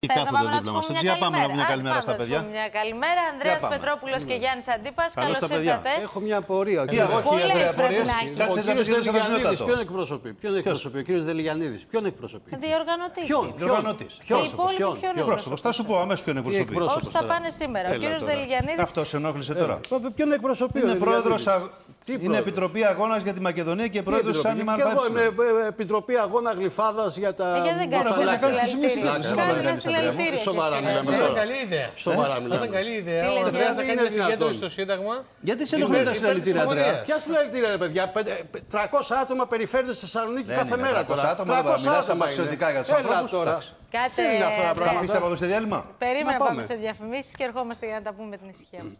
Η Θες να κάθονται πάμε να δίπλα τους μας. πούμε Έτσι, μια για πάμε να πούμε μια Άντε, καλημέρα πάμε στα να τους παιδιά. πούμε Μια καλημέρα. Ανδρέας πάμε. Πετρόπουλος και Γιάννης Αντίπας. Καλώς Καλώς τα παιδιά. ήρθατε. Έχω μια απορία. Τι αγώ, Πολλές κύριε Ανδρέα, πρέπει απορίες. να έχεις. Κάτι Ο θες να κύριος πεις για το Δελιγιανίδη ποιον Σαββατιώτατο. εκπροσωπεί; Ποιον εκπροσωπεί; Ο κύριος Δελιγιανίδη ποιον εκπροσωπεί; Διοργανωτής. Ποιον, είναι. Διοργανωτής. Και οι Ποιον, υπόλοιποι ποιον, ποιον ποιον. Πρόσωπος. Θα σου πω αμέσως ποιον εκπροσωπεί. εκπρόσωπος. Όσοι θα τώρα; πάνε σήμερα; Ο Έλα κύριος τώρα. Δελιγιανίδης. Αυτός σε ενόχλησε τώρα. Ε, Ποιον εκπροσωπεί. ο Είναι Δελιγιανίδης. Πρόεδρος, α- Τι είναι πρόεδρος; Επιτροπή Αγώνας για τη Μακεδονία και Τι πρόεδρος της επιτροπή; Άννη Και εγώ είμαι Μαρβάτσου. ε, Επιτροπή Αγώνα Γλυφάδας για τα. Ε, Γιατί δεν κάνεις Ματσαλάκια. ένα Κάνεις και εσύ μια συλλαλητήριο. συλλαλητήρια. Κάνει Σοβαρά ένα συλλαλητήριο. Σοβαρά κι εσύ, μιλάμε ρε. Θα τώρα. ήταν καλή ιδέα. Σοβαρά Θα μιλάμε. ήταν καλή ιδέα. Τι Ο λες, Ανδρέας Γιάννη; θα κάνει Είναι μια συγκέντρωση δυνατόν. στο Σύνταγμα; Γιατί σε ενοχλούν τα Υπέρ- συλλαλητήρια, υπέρ της Αντρέα. συμφωνίας. Ποια συλλαλητήρια, ρε παιδιά; Πέντε- 300 άτομα περιφέρονται στη Θεσσαλονίκη Δεν κάθε είναι μέρα 300 τώρα. άτομα, αλλά μιλάς άτομα απαξιωτικά είναι. για τους Έλα ανθρώπους. τώρα. Εντάξει. Κάτσε. Τι είναι αυτά τα Ανδρέα. πράγματα. Αφήστε να πάμε σε διάλειμμα. Περίμενα Να να πάμε πάμε. σε διαφημίσεις και ερχόμαστε για να τα πούμε με την ησυχία μας.